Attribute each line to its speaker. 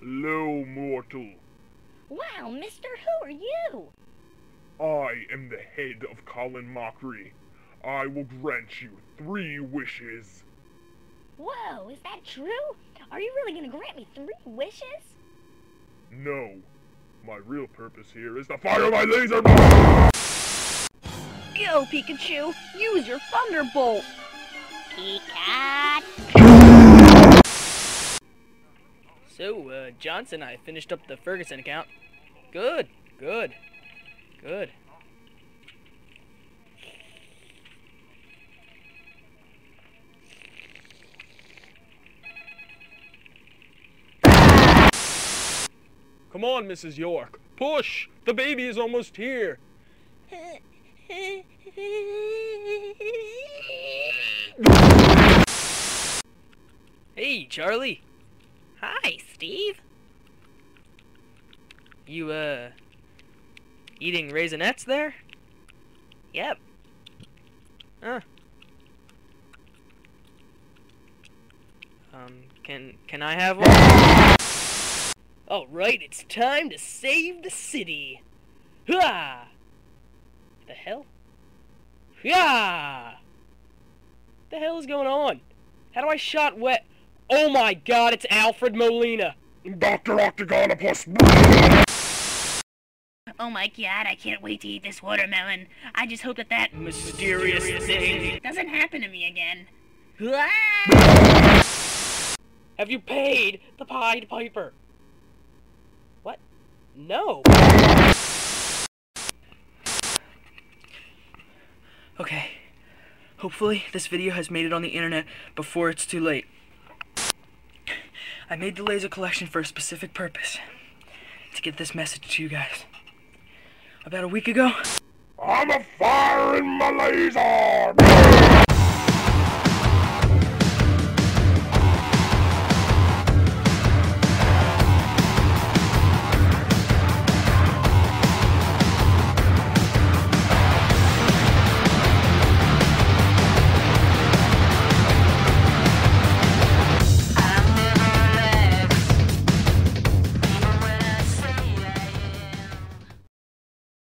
Speaker 1: Hello, mortal.
Speaker 2: Wow, mister, who are you?
Speaker 1: I am the head of Colin Mochrie. I will grant you three wishes.
Speaker 2: Whoa, is that true? Are you really gonna grant me three wishes?
Speaker 1: No. My real purpose here is to fire my laser!
Speaker 2: Go, Pikachu! Use your Thunderbolt! Pikachu!
Speaker 3: Uh, Johnson, I finished up the Ferguson account. Good, good, good. Come on, Mrs. York. Push! The baby is almost here. Hey, Charlie.
Speaker 2: Hi, Steve.
Speaker 3: You, uh, eating Raisinets there?
Speaker 2: Yep.
Speaker 3: Huh. Um, can, can I have one? Alright, it's time to save the city. Ha! The hell? Yeah! The hell is going on? How do I shot wet? Oh my god, it's Alfred Molina!
Speaker 1: Dr. Octagonopus!
Speaker 2: Oh my god, I can't wait to eat this watermelon. I just hope that that
Speaker 3: Mysterious thing.
Speaker 2: doesn't happen to me again.
Speaker 3: Have you paid the Pied Piper? What? No. Okay. Hopefully this video has made it on the internet before it's too late. I made the laser collection for a specific purpose. To get this message to you guys. About a week ago,
Speaker 1: I'm a firing my laser!